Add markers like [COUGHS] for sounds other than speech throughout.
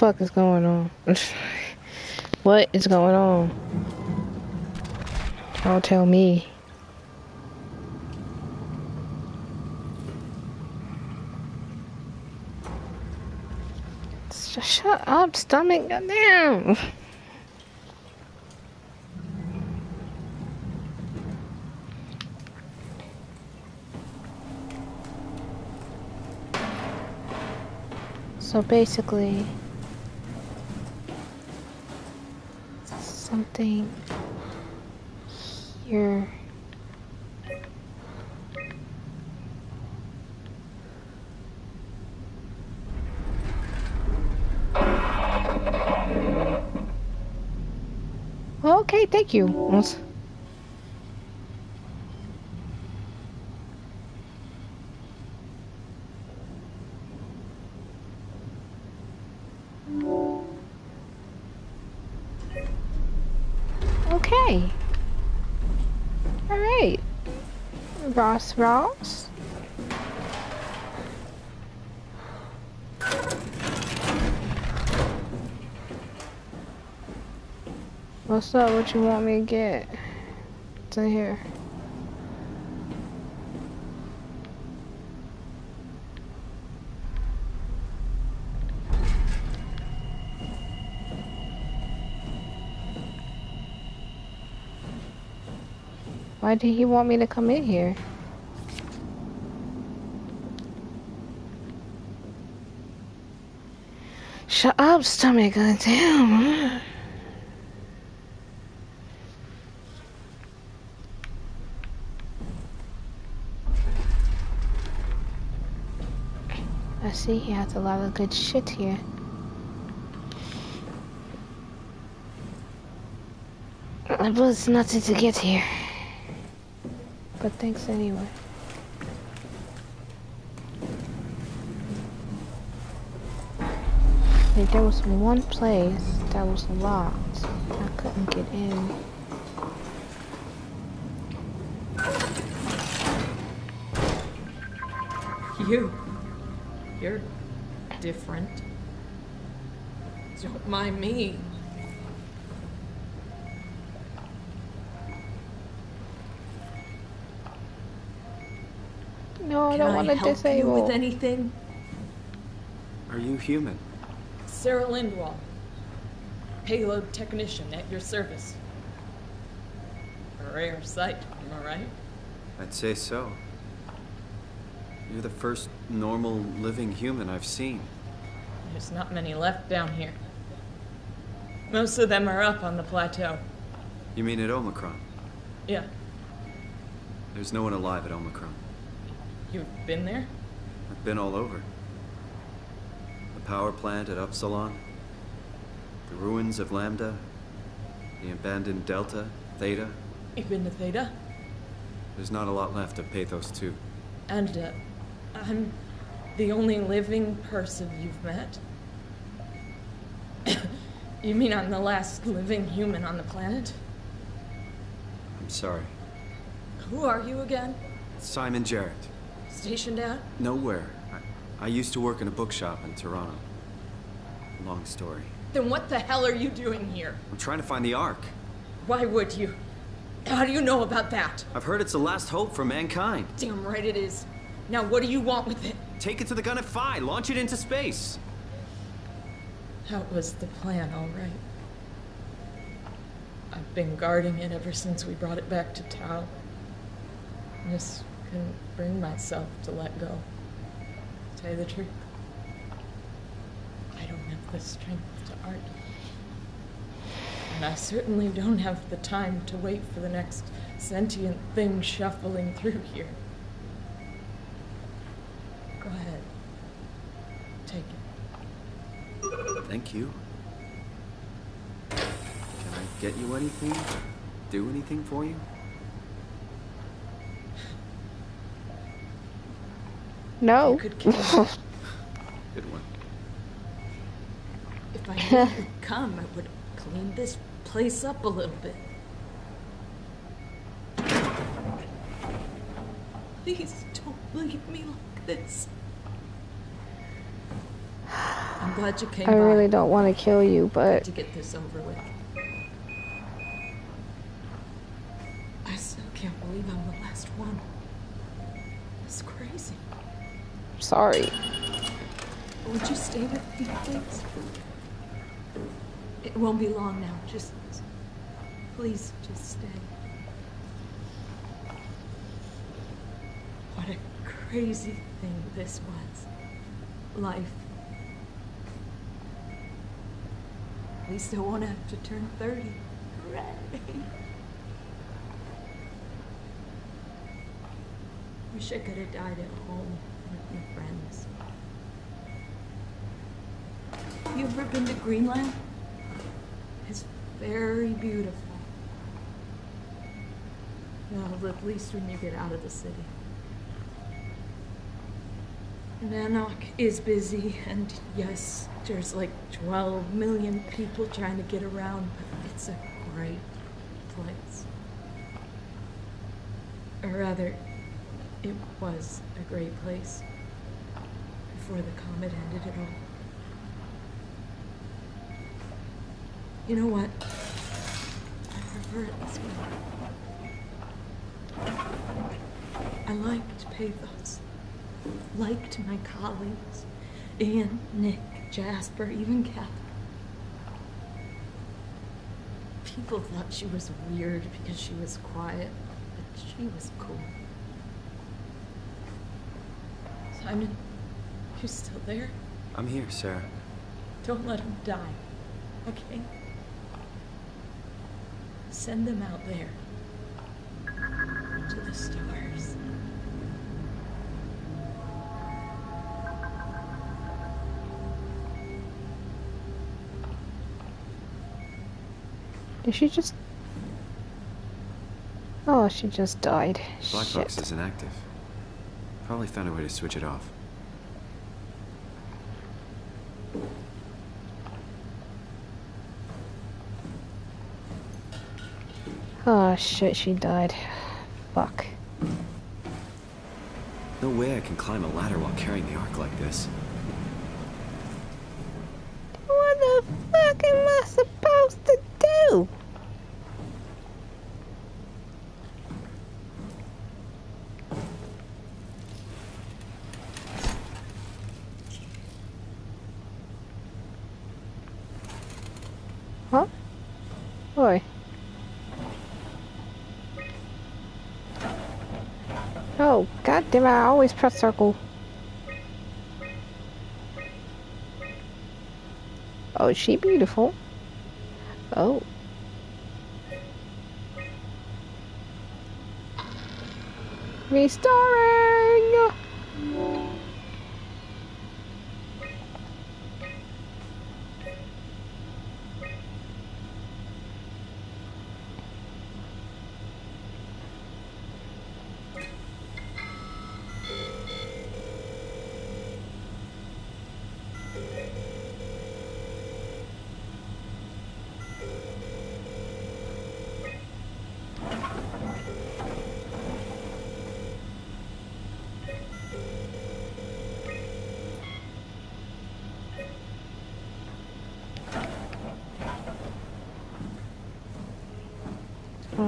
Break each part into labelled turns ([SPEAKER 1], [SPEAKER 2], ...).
[SPEAKER 1] fuck is going on? [LAUGHS] what is going on? Don't tell me. Shut up, stomach. Goddamn. So basically, something here. Okay, thank you. Ross Ross. What's up? What you want me to get? To here. Why did he want me to come in here? Shut up, stomach. Damn. I see he has a lot of good shit here. But it's nothing to get here. But thanks anyway. Like there was one place that was locked. I couldn't get in.
[SPEAKER 2] You. You're different. Don't mind me.
[SPEAKER 1] No, I don't want to disable.
[SPEAKER 2] You with anything?
[SPEAKER 3] Are you human?
[SPEAKER 2] Sarah Lindwall, payload technician at your service. A rare sight, am I right?
[SPEAKER 3] I'd say so. You're the first normal living human I've seen.
[SPEAKER 2] There's not many left down here. Most of them are up on the plateau.
[SPEAKER 3] You mean at Omicron?
[SPEAKER 2] Yeah.
[SPEAKER 3] There's no one alive at Omicron.
[SPEAKER 2] You've been there?
[SPEAKER 3] I've been all over. Power plant at Upsilon, the ruins of Lambda, the abandoned Delta, Theta.
[SPEAKER 2] You've been to Theta?
[SPEAKER 3] There's not a lot left of Pathos 2.
[SPEAKER 2] And, uh, I'm the only living person you've met? [COUGHS] you mean I'm the last living human on the planet?
[SPEAKER 3] I'm sorry.
[SPEAKER 2] Who are you again?
[SPEAKER 3] Simon Jarrett.
[SPEAKER 2] Stationed at?
[SPEAKER 3] Nowhere. I, used to work in a bookshop in Toronto. Long story.
[SPEAKER 2] Then what the hell are you doing here?
[SPEAKER 3] I'm trying to find the Ark.
[SPEAKER 2] Why would you? How do you know about that?
[SPEAKER 3] I've heard it's the last hope for mankind.
[SPEAKER 2] Damn right it is. Now what do you want with it?
[SPEAKER 3] Take it to the Gunnet Phi. Launch it into space.
[SPEAKER 2] That was the plan, all right. I've been guarding it ever since we brought it back to Tau. I just couldn't bring myself to let go. Tell you the truth, I don't have the strength to argue. And I certainly don't have the time to wait for the next sentient thing shuffling through here. Go ahead. Take it.
[SPEAKER 3] Thank you. Can I get you anything? Do anything for you?
[SPEAKER 1] No.
[SPEAKER 2] You could kill [LAUGHS] me.
[SPEAKER 3] Good one.
[SPEAKER 2] If I knew you'd come, I would clean this place up a little bit. Please don't leave me like this. I'm glad you came
[SPEAKER 1] I
[SPEAKER 2] by
[SPEAKER 1] really don't want to kill you, but
[SPEAKER 2] to get this over with. I still can't believe I'm the last one. It's crazy.
[SPEAKER 1] Sorry.
[SPEAKER 2] Would you stay with me, please? It won't be long now. Just please, just stay. What a crazy thing this was. Life. At least I won't have to turn 30. Hooray! [LAUGHS] Wish I could have died at home You ever been to Greenland? It's very beautiful. Well, at least when you get out of the city. Nuuk is busy, and yes, there's like 12 million people trying to get around, but it's a great place. Or rather, it was a great place before the comet ended it all. You know what? I prefer it this way. I liked Pathos. Liked my colleagues. Ian, Nick, Jasper, even Catherine. People thought she was weird because she was quiet, but she was cool. Simon, you still there?
[SPEAKER 3] I'm here, Sarah.
[SPEAKER 2] Don't let him die, okay? Send them out there. To the stars.
[SPEAKER 1] Did she just? Oh, she just died.
[SPEAKER 3] Black
[SPEAKER 1] Shit.
[SPEAKER 3] box is inactive. Probably found a way to switch it off.
[SPEAKER 1] Oh shit, she died. Fuck.
[SPEAKER 3] No way I can climb a ladder while carrying the ark like this.
[SPEAKER 1] What the fuck am I supposed to do? Huh? Oi. Oh, god I always press circle. Oh, is she beautiful? Oh. Restoring!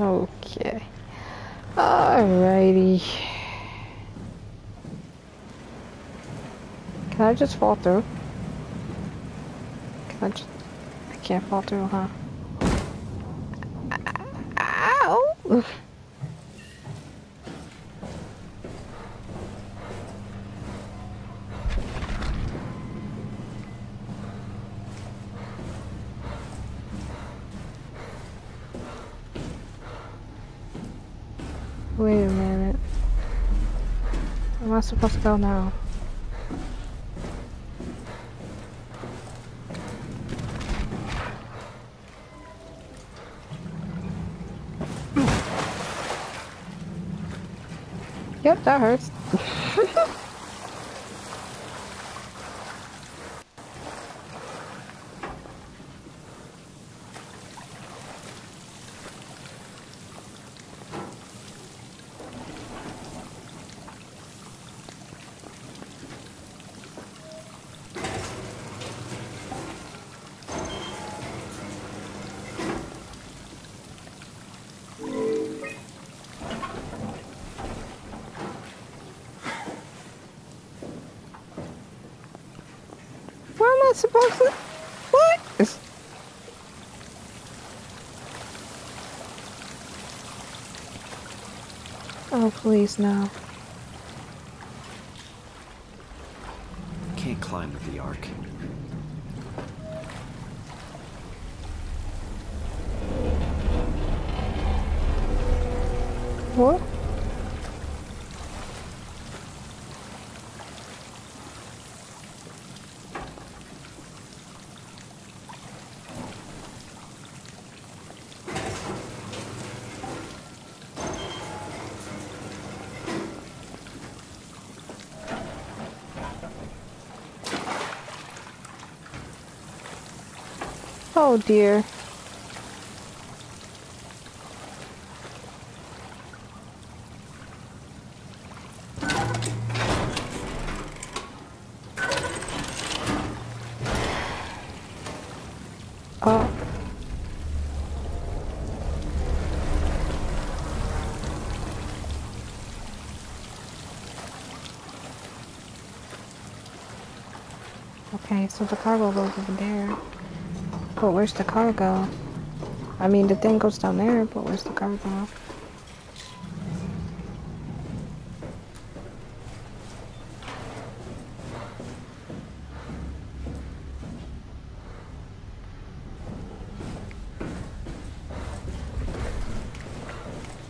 [SPEAKER 1] Okay. Alrighty. Can I just fall through? Can I just... I can't fall through, huh? Ooh. Wait a minute. I supposed to go now? Yep, that hurts. I supposed to? What? Oh, please, no.
[SPEAKER 3] Can't climb with the Ark.
[SPEAKER 1] What? Oh dear. Oh. Okay, so the cargo goes over there. But where's the cargo? I mean, the thing goes down there, but where's the cargo?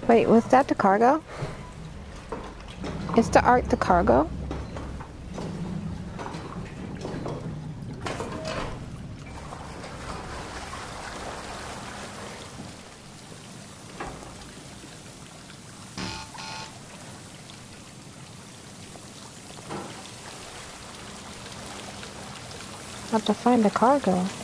[SPEAKER 1] Wait, was that the cargo? Is the art the cargo? Have to find the cargo.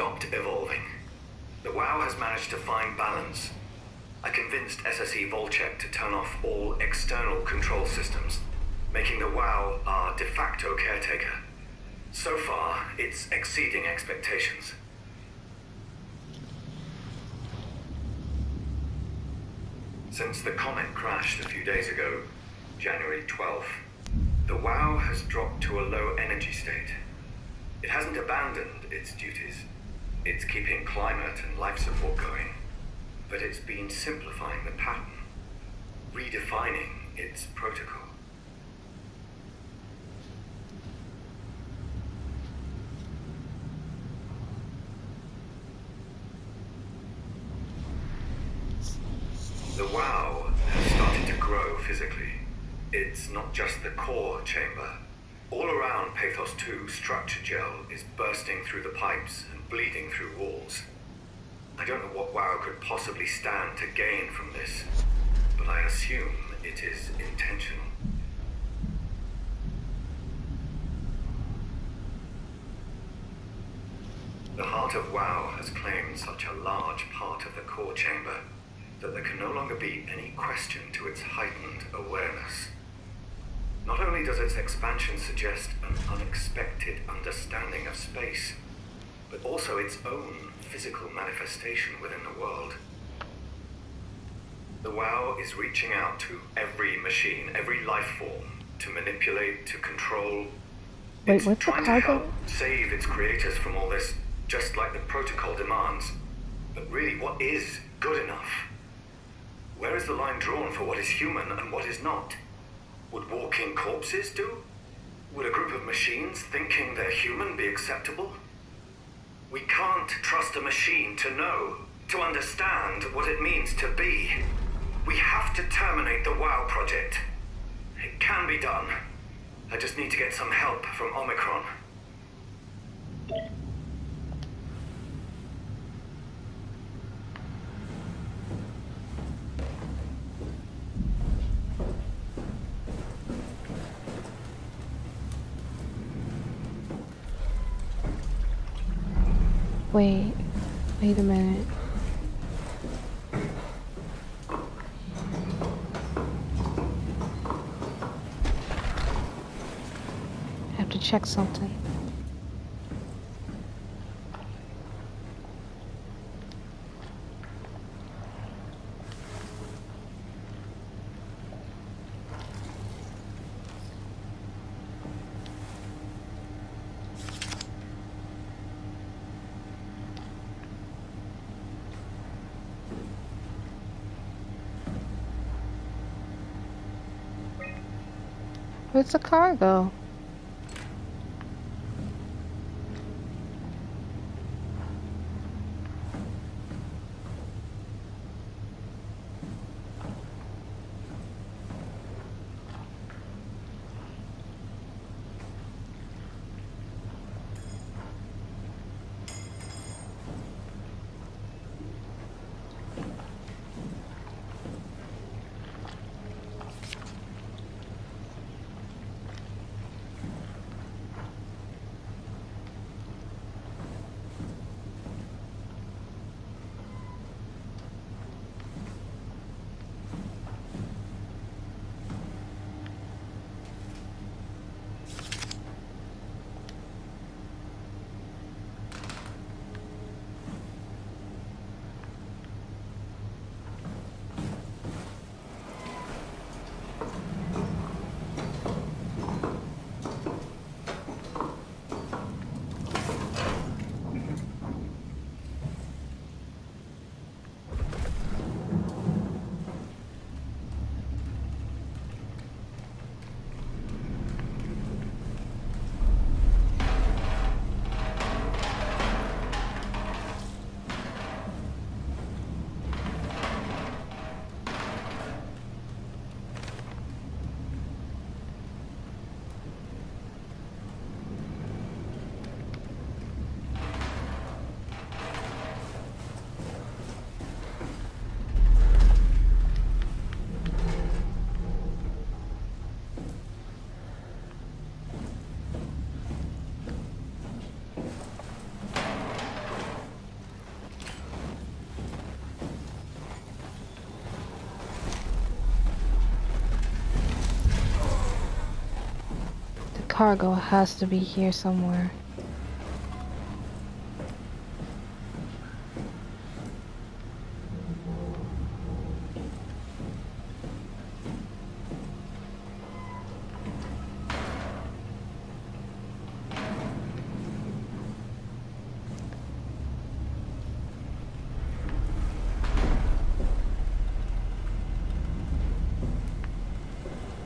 [SPEAKER 4] Stopped evolving. The WAU has managed to find balance. I convinced SSE Volchek to turn off all external control systems, making the WAU our de facto caretaker. So far, it's exceeding expectations. Since the comet crashed a few days ago, January 12th, the WAU has dropped to a low energy state. It hasn't abandoned its duties. It's keeping climate and life support going. But it's been simplifying the pattern, redefining its protocol. The WAU has started to grow physically. It's not just the core chamber. All around Pathos 2, structure gel is bursting through the pipes and bleeding through walls. I don't know what WAU could possibly stand to gain from this, but I assume it is intentional. The heart of WAU has claimed such a large part of the core chamber that there can no longer be any question to its heightened awareness. Not only does its expansion suggest an unexpected understanding of space, but also its own physical manifestation within the world. The WAU is reaching out to every machine, every life form, to manipulate, to control.
[SPEAKER 1] Wait,
[SPEAKER 4] it's
[SPEAKER 1] what's the
[SPEAKER 4] trying to help save its creators from all this, just like the protocol demands. But really, what is good enough? Where is the line drawn for what is human and what is not? Would walking corpses do? Would a group of machines thinking they're human be acceptable? We can't trust a machine to know, to understand what it means to be. We have to terminate the WAU project. It can be done. I just need to get some help from Omicron.
[SPEAKER 1] Wait, wait a minute. I have to check something. Where's a cargo? Cargo has to be here somewhere.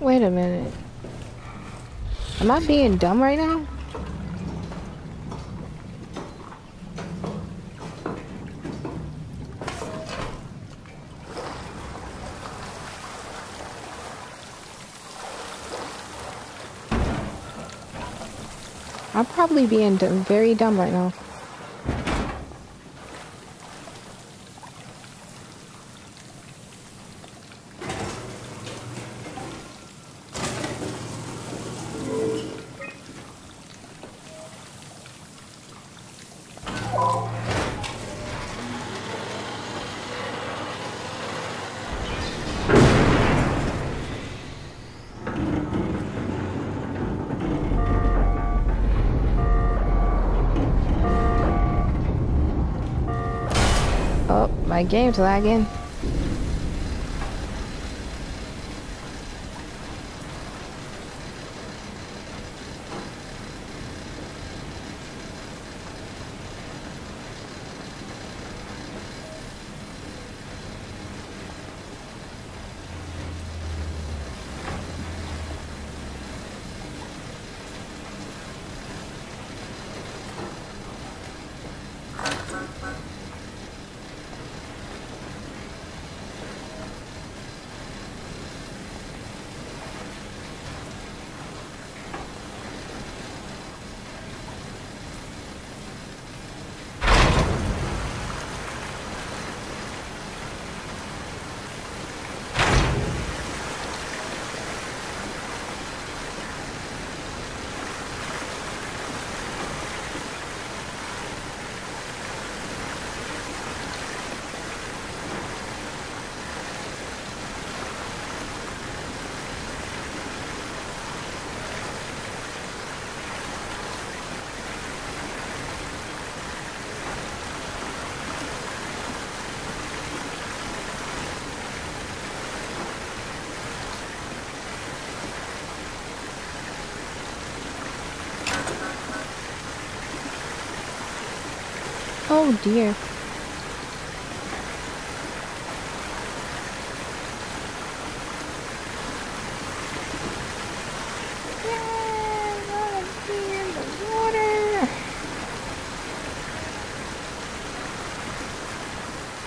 [SPEAKER 1] Wait a minute. Am I being dumb right now? I'm probably being very dumb right now. Oh, game's lagging. Oh dear.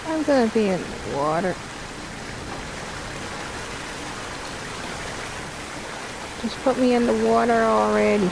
[SPEAKER 1] I'm gonna be in the water. Just put me in the water already.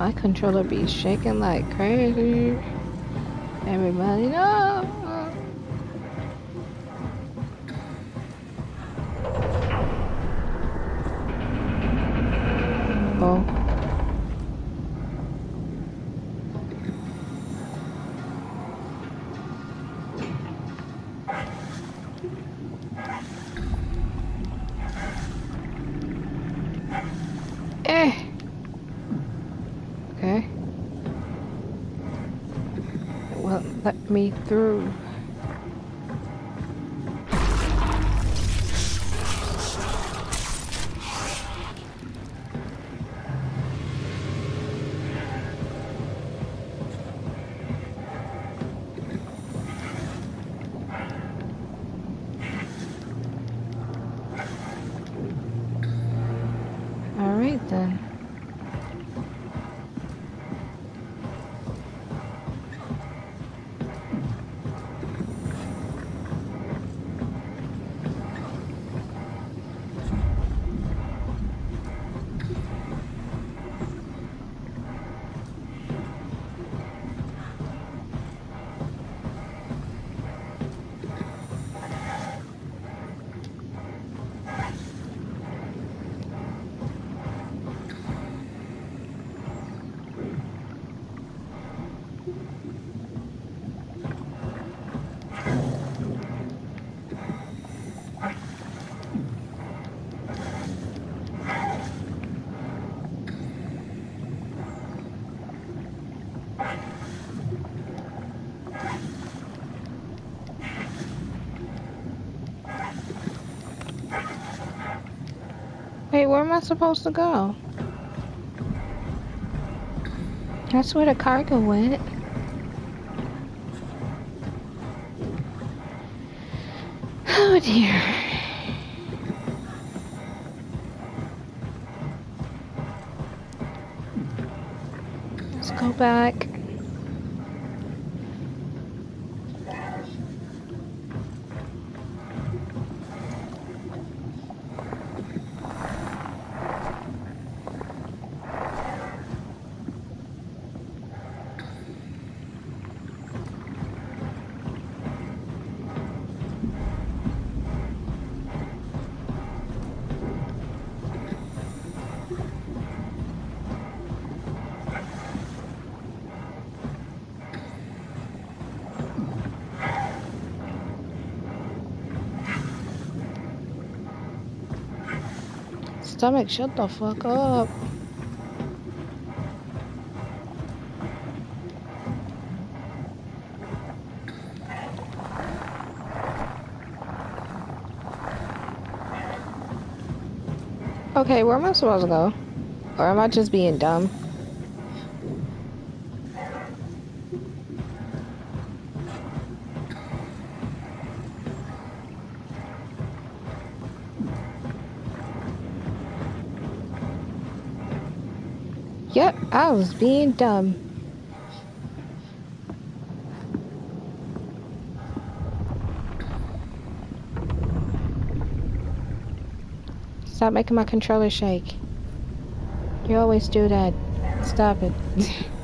[SPEAKER 1] My controller be shaking like crazy. Everybody know. Oh. Eh. Let me through. Supposed to go? That's where the cargo went. Stomach, shut the fuck up. Okay, where am I supposed to go? Or am I just being dumb? I was being dumb. Stop making my controller shake. You always do that. Stop it. [LAUGHS]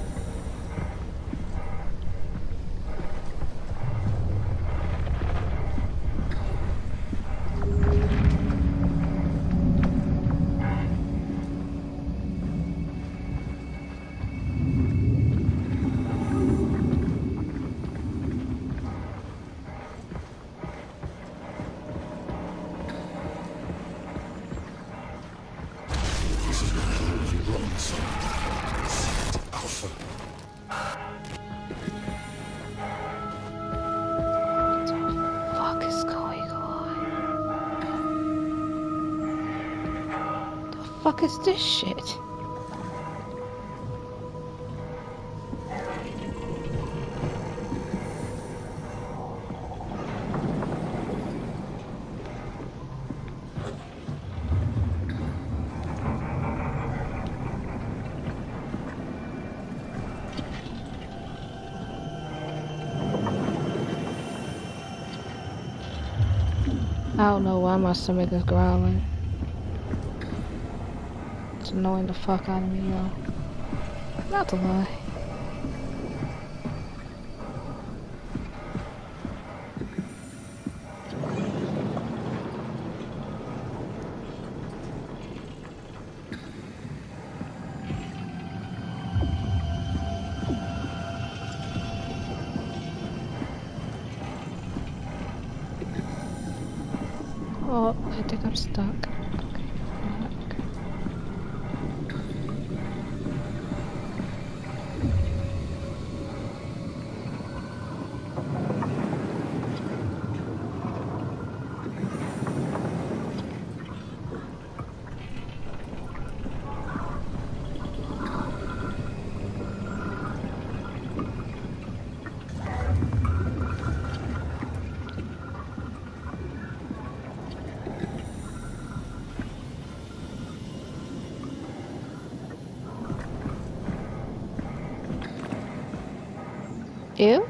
[SPEAKER 1] fuck is this shit? I don't know why my stomach is growling. Annoying the fuck out of me, yo. Not to lie. Oh, I think I'm stuck. Okay. okay. Ew.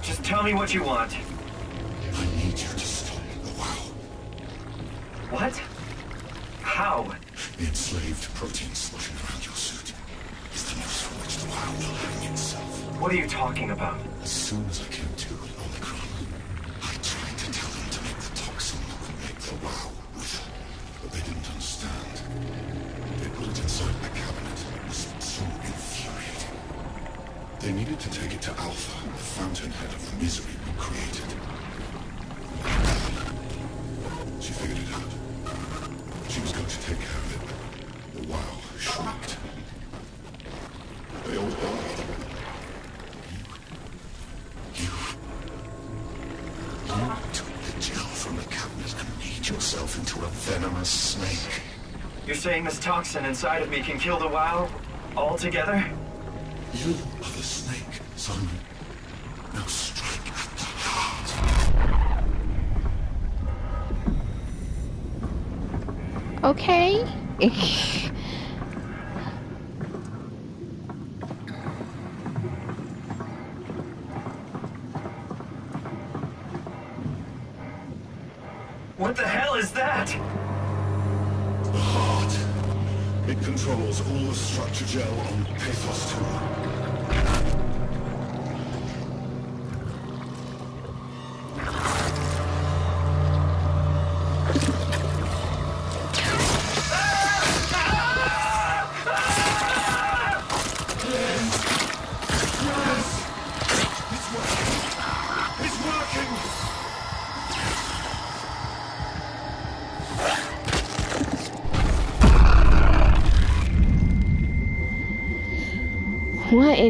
[SPEAKER 4] Just tell me what you want.
[SPEAKER 5] I need you to stop the WAU.
[SPEAKER 4] What? How?
[SPEAKER 5] The enslaved protein sloshing around your suit is the noose from which the WAU will hang itself.
[SPEAKER 4] What are you talking about?
[SPEAKER 5] As soon as I came toxin inside of
[SPEAKER 4] me can kill the WAU altogether?
[SPEAKER 5] You are the snake, son. Now strike at the heart.
[SPEAKER 1] Okay. [LAUGHS]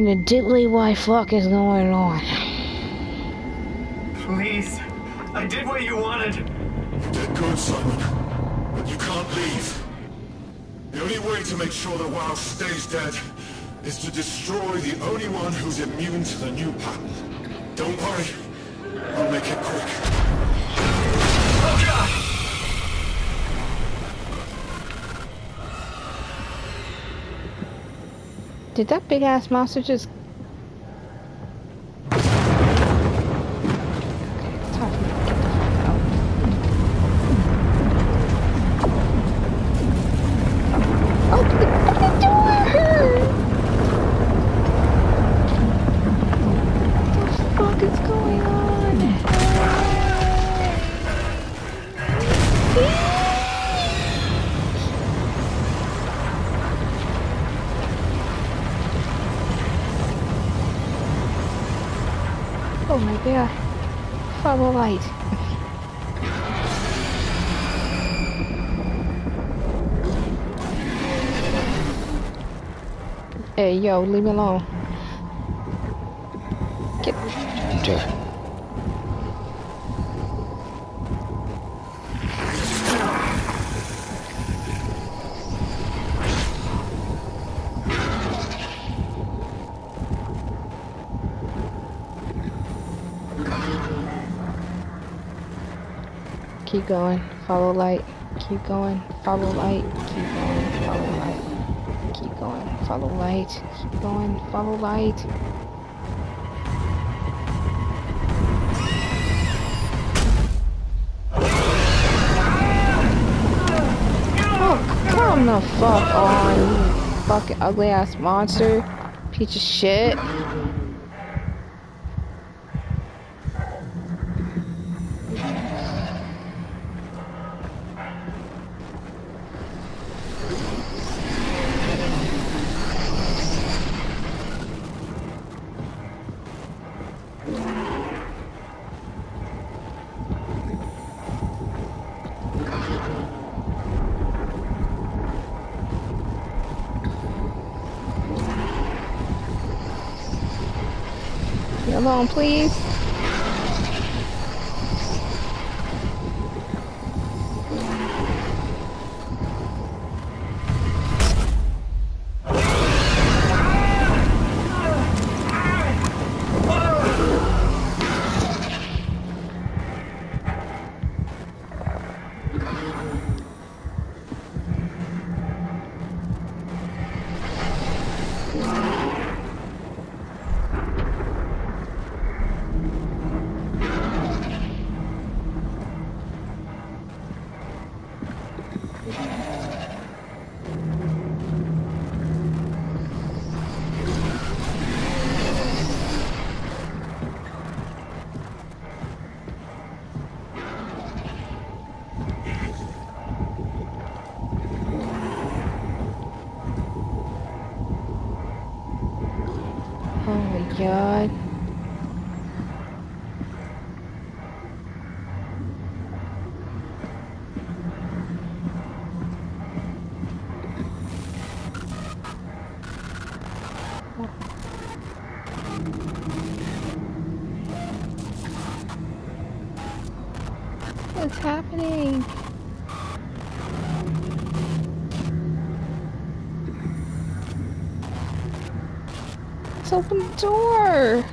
[SPEAKER 1] in the diddly white fuck is going on?
[SPEAKER 4] Please. I did what you wanted.
[SPEAKER 5] You did good, Simon. But you can't leave. The only way to make sure the WAU stays dead is to destroy the only one who's immune to the new pattern. Don't worry. I'll make it quick.
[SPEAKER 1] Did that big ass monster just? Hey, yo, leave me alone. Get. Keep going. Follow light. Keep going. Follow light. Keep going. Follow light. Keep going. Follow light. Keep going. Follow light. Oh, come the fuck on, you fucking ugly ass monster. Piece of shit. Me alone, please. Oh my god. Door.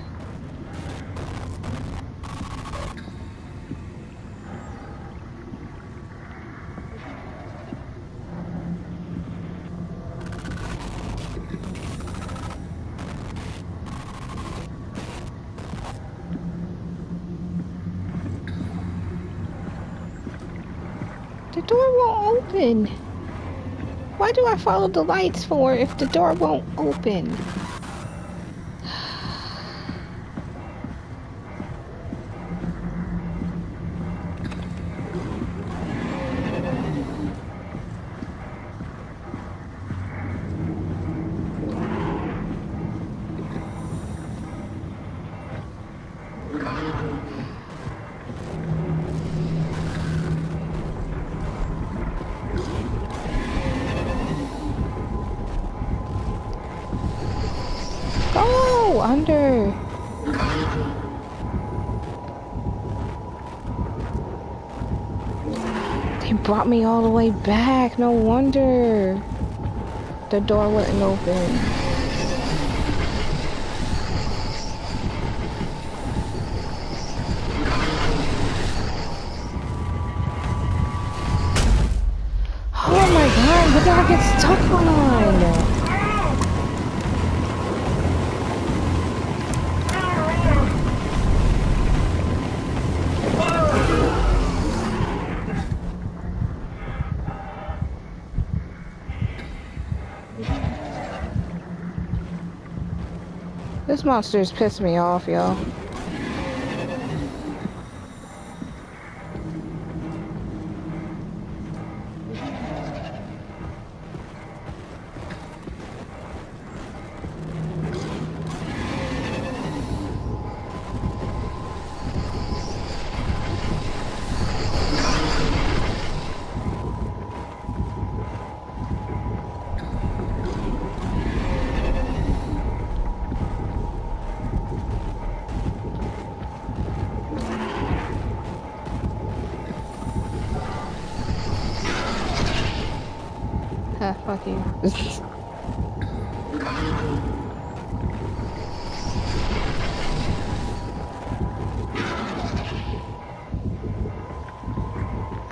[SPEAKER 1] The door won't open. Why do I follow the lights for if the door won't open? Brought me all the way back. No wonder. The door wouldn't open. Oh my god, what did I get stuck on? This monster's pissed me off, y'all. Huh, fuck you. I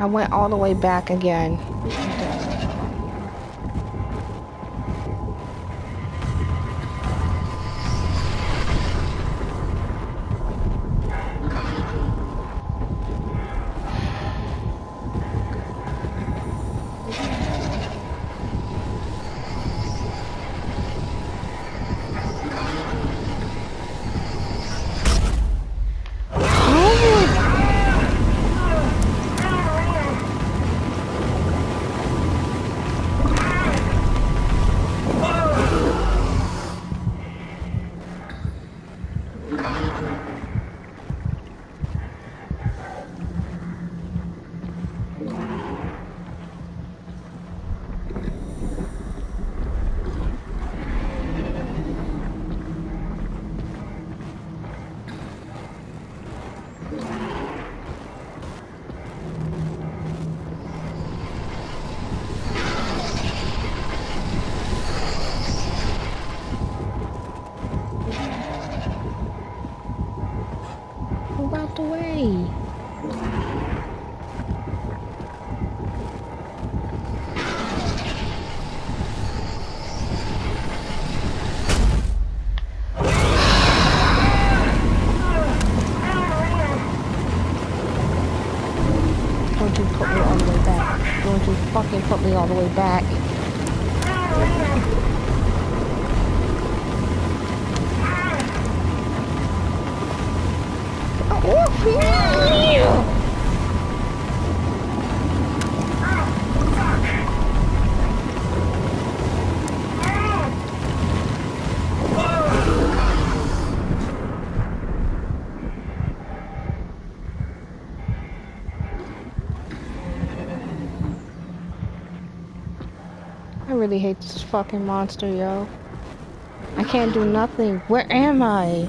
[SPEAKER 1] went all the way back again. Really hate this fucking monster, yo. I can't do nothing. Where am I?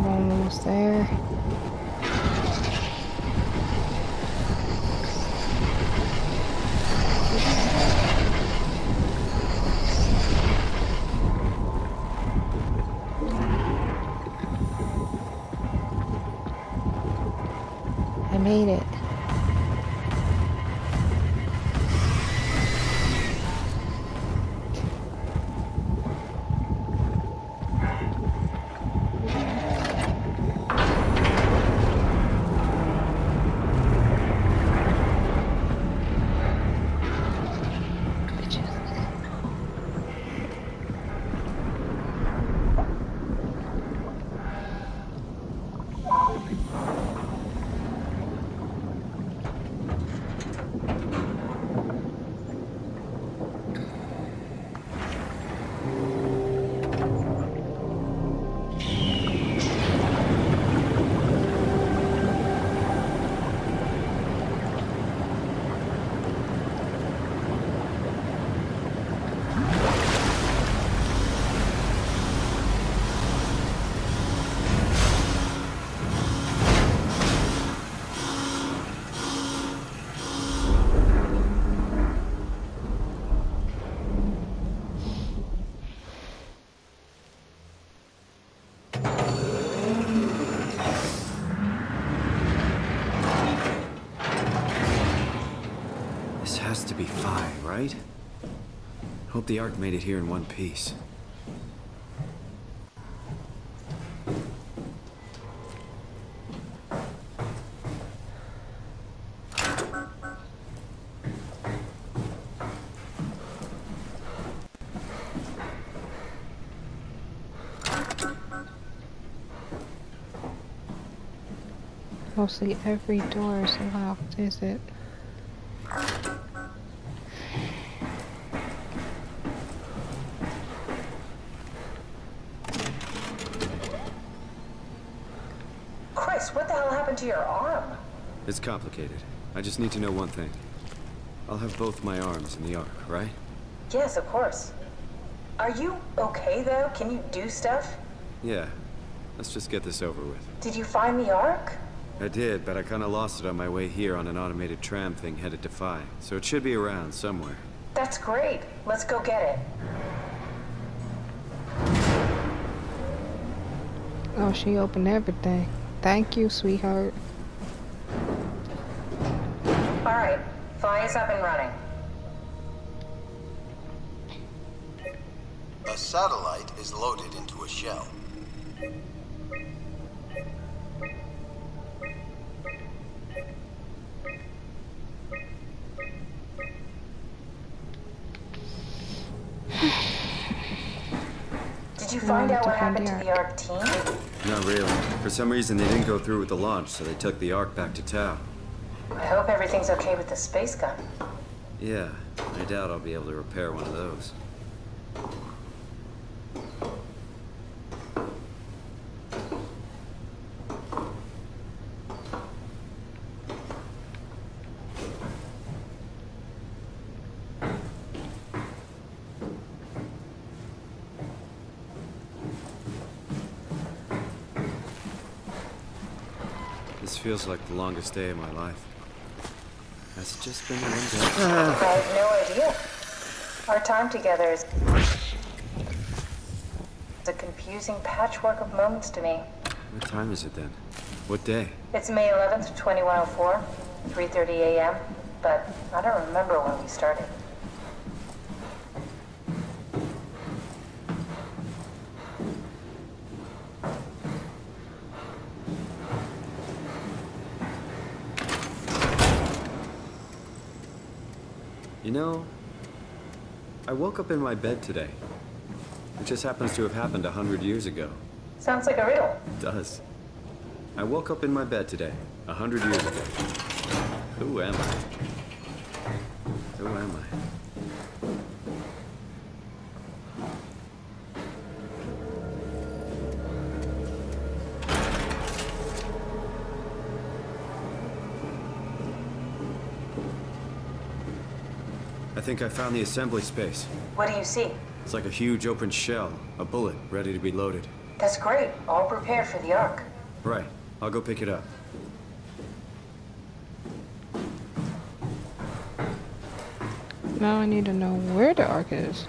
[SPEAKER 1] Almost there. I made it.
[SPEAKER 3] The Ark made it here in one piece.
[SPEAKER 1] Mostly every door is locked, is it?
[SPEAKER 3] It's complicated. I just need to know one thing. I'll have both my arms in the Ark, right?
[SPEAKER 6] Yes, of course. Are you okay though? Can you do stuff?
[SPEAKER 3] Yeah. Let's just get this over with.
[SPEAKER 6] Did you find the Ark?
[SPEAKER 3] I did, but I kinda lost it on my way here on an automated tram thing headed to Phi. So it should be around somewhere.
[SPEAKER 6] That's great. Let's go get it.
[SPEAKER 1] Oh, she opened everything. Thank you, sweetheart.
[SPEAKER 6] All right, Phi is up and running.
[SPEAKER 7] A satellite is loaded into a shell.
[SPEAKER 6] Did you find out what happened
[SPEAKER 1] the
[SPEAKER 6] to the Ark team?
[SPEAKER 3] Not really. For some reason, they didn't go through with the launch, so they took the Ark back to Tau.
[SPEAKER 6] I hope everything's okay with the space gun.
[SPEAKER 3] Yeah, I doubt I'll be able to repair one of those. This feels like the longest day of my life. Has just been one day?
[SPEAKER 6] I have no idea. Our time together is a confusing patchwork of moments to me.
[SPEAKER 3] What time is it then? What day?
[SPEAKER 6] It's May 11th, 2104, 3:30 a.m., but I don't remember when we started.
[SPEAKER 3] You know, I woke up in my bed today. It just happens to have happened a hundred years ago.
[SPEAKER 6] Sounds like a riddle.
[SPEAKER 3] It does. I woke up in my bed today, a hundred years ago. Who am I? Think I found the assembly space.
[SPEAKER 6] What do you see?
[SPEAKER 3] It's like a huge open shell, a bullet ready to be loaded.
[SPEAKER 6] That's great. All prepared for the Ark.
[SPEAKER 3] Right. I'll go pick it up.
[SPEAKER 1] Now I need to know where the Ark is.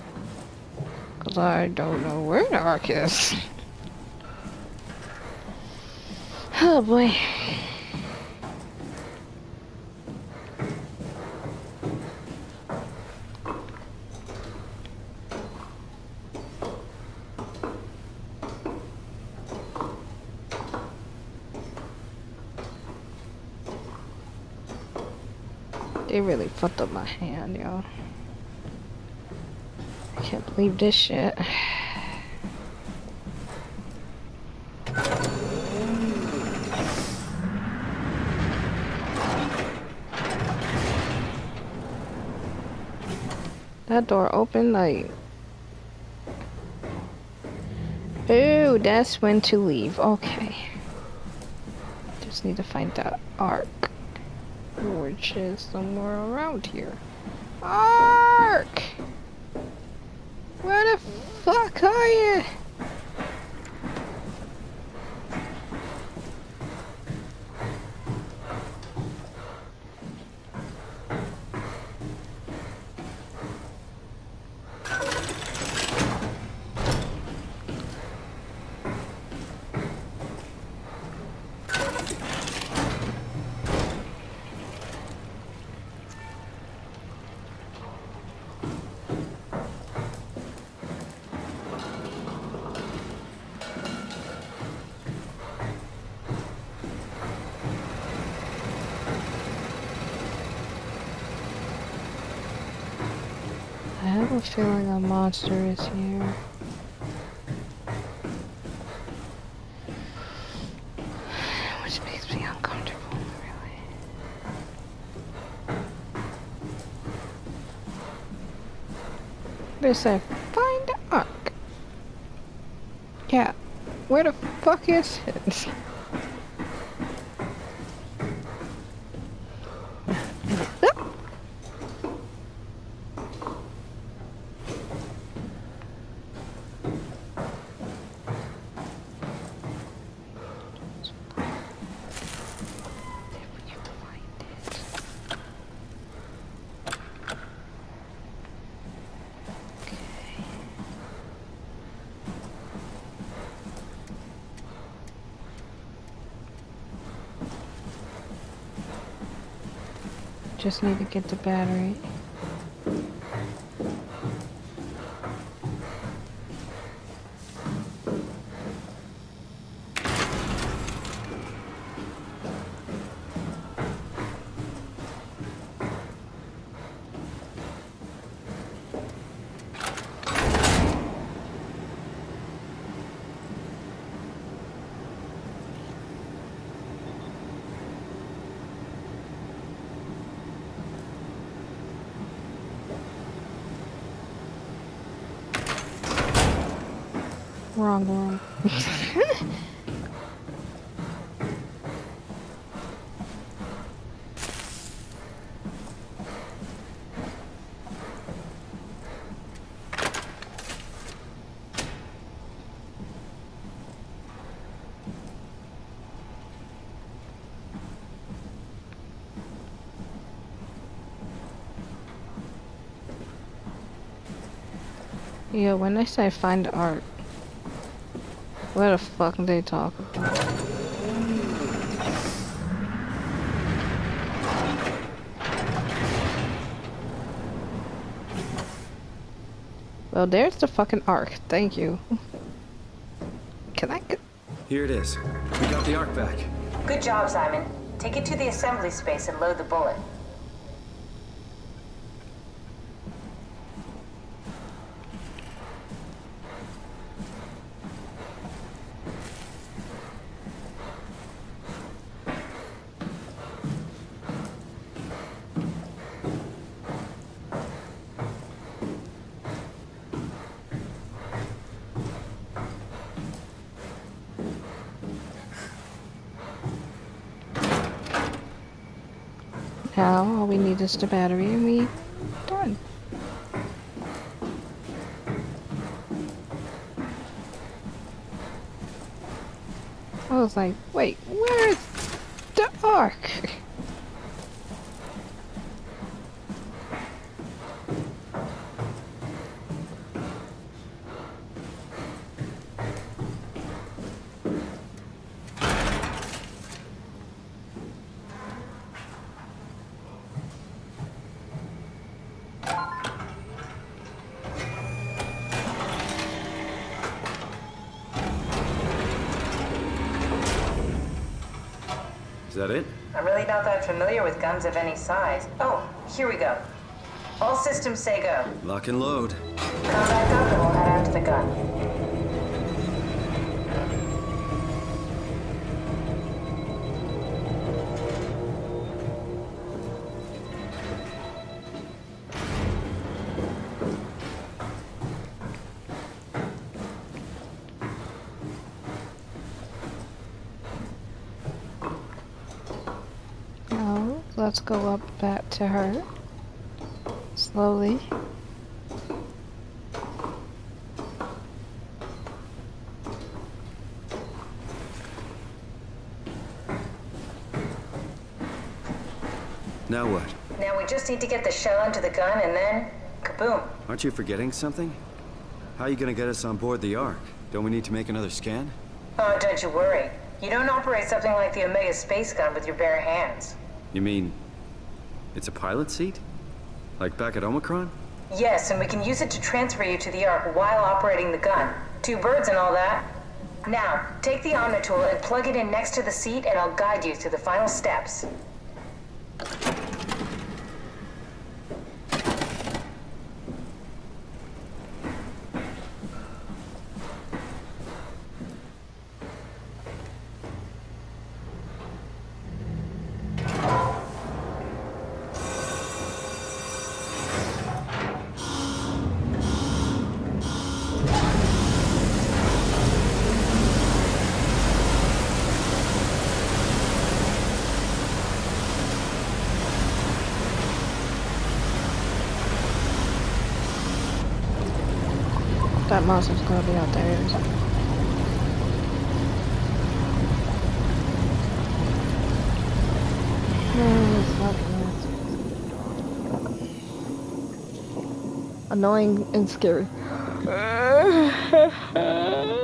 [SPEAKER 1] Because I don't know where the Ark is. [LAUGHS] oh boy. They really fucked up my hand, yo. I can't believe this shit. That door open like Oh, that's when to leave. Okay. Just need to find that ark. Which is somewhere around here. Ark! Where the fuck are you? Have a feeling a monster is here. Which makes me uncomfortable, really. They say, find the ark. Yeah, where the fuck is it? If you find it. Okay. Just need to get the battery. Yeah, when they say find the art, what the fuck are they talk about? Well, there's the fucking ark. Thank you. Can I? get-
[SPEAKER 3] Here it is. We got the Ark back.
[SPEAKER 6] Good job, Simon. Take it to the assembly space and load the bullet.
[SPEAKER 1] Now is the battery, and we done. I was like, wait, where's the ark?
[SPEAKER 3] Is that it?
[SPEAKER 6] I'm really not that familiar with guns of any size. Oh, here we go. All systems say go.
[SPEAKER 3] Lock and load.
[SPEAKER 6] Come back we'll head out to the gun.
[SPEAKER 1] Let's go up back to her. Slowly.
[SPEAKER 3] Now what?
[SPEAKER 6] Now we just need to get the shell into the gun and then kaboom.
[SPEAKER 3] Aren't you forgetting something? How are you gonna get us on board the Ark? Don't we need to make another scan?
[SPEAKER 6] Oh, don't you worry. You don't operate something like the Omega space gun with your bare hands.
[SPEAKER 3] You mean it's a pilot seat? Like back at Omicron?
[SPEAKER 6] Yes, and we can use it to transfer you to the Ark while operating the gun. Two birds and all that. Now, take the Omnitool and plug it in next to the seat and I'll guide you through the final steps.
[SPEAKER 1] That monster's gonna be out there. isn't it? Fuck, yes. Annoying and scary. [LAUGHS]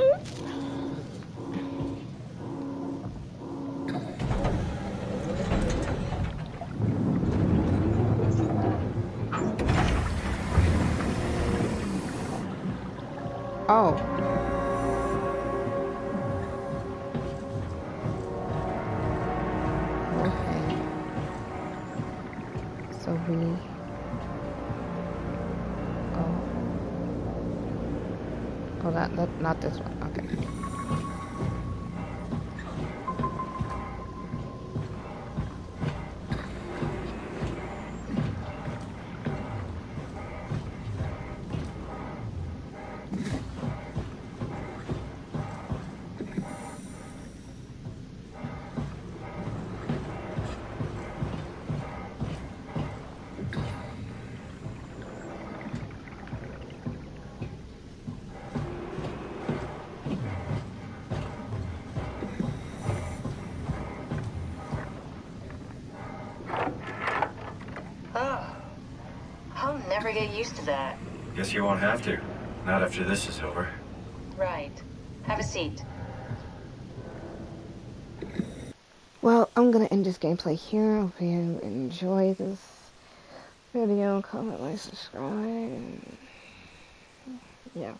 [SPEAKER 3] Guess you won't have to. Not after this is over.
[SPEAKER 6] Right. Have a seat.
[SPEAKER 1] Well, I'm gonna end this gameplay here. Hope you enjoy this video. Comment, like, subscribe. Yeah.